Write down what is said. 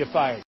you're fired.